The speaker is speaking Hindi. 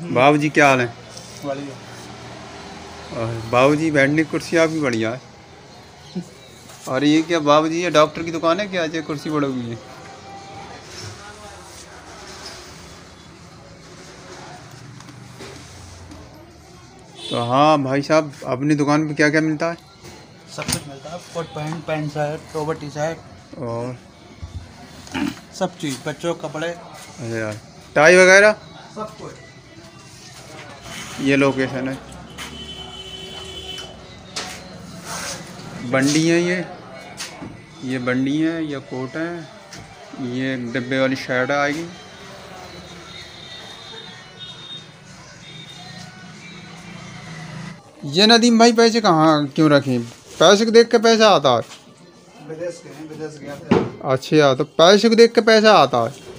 बाबू जी क्या हाल है? बाबू जी बैठने की कुर्सी आपकी बढ़िया है और ये क्या बाबू जी ये डॉक्टर की दुकान है क्या? आज ये कुर्सी पड़ोगी है तो हाँ भाई साहब अपनी दुकान पे क्या क्या मिलता है? सब कुछ मिलता है। कोट पैंट पैंट शर्ट टोबर टी शर्ट और? सब चीज़ बच्चों कपड़े। यार टाई वगैरह? सब कुछ। ये लोकेशन है। बंडी है ये। ये बंडी है ये कोट है ये डब्बे वाली शर्ट आएगी ये नदीम भाई पैसे कहाँ क्यों रखे? पैसे को देख के पैसा आता है। अच्छा तो पैसे को देख के पैसा आता है।